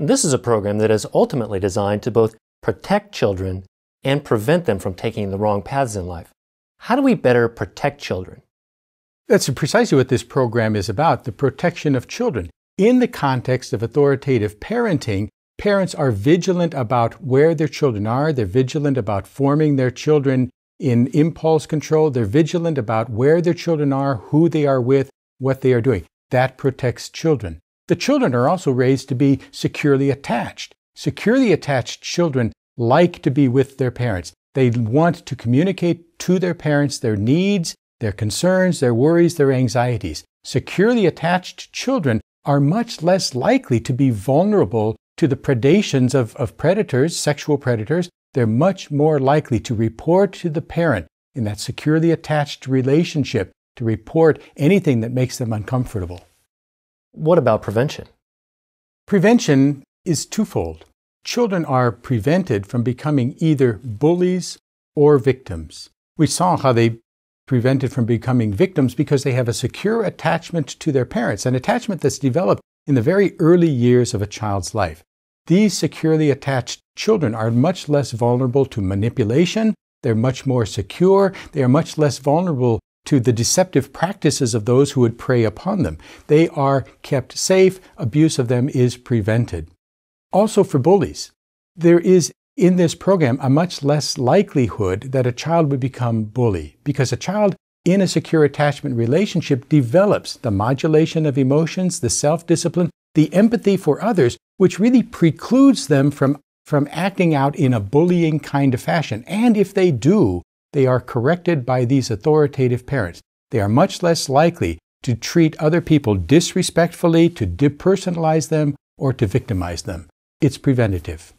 This is a program that is ultimately designed to both protect children and prevent them from taking the wrong paths in life. How do we better protect children? That's precisely what this program is about the protection of children. In the context of authoritative parenting, parents are vigilant about where their children are. They're vigilant about forming their children in impulse control. They're vigilant about where their children are, who they are with, what they are doing. That protects children. The children are also raised to be securely attached. Securely attached children like to be with their parents. They want to communicate to their parents their needs, their concerns, their worries, their anxieties. Securely attached children are much less likely to be vulnerable to the predations of, of predators, sexual predators. They're much more likely to report to the parent in that securely attached relationship to report anything that makes them uncomfortable. What about prevention? Prevention is twofold. Children are prevented from becoming either bullies or victims. We saw how they prevented from becoming victims because they have a secure attachment to their parents, an attachment that's developed in the very early years of a child's life. These securely attached children are much less vulnerable to manipulation, they're much more secure, they are much less vulnerable to the deceptive practices of those who would prey upon them. They are kept safe, abuse of them is prevented. Also, for bullies, there is in this program a much less likelihood that a child would become bully because a child in a secure attachment relationship develops the modulation of emotions, the self discipline, the empathy for others, which really precludes them from, from acting out in a bullying kind of fashion. And if they do, they are corrected by these authoritative parents. They are much less likely to treat other people disrespectfully, to depersonalize them, or to victimize them. It's preventative.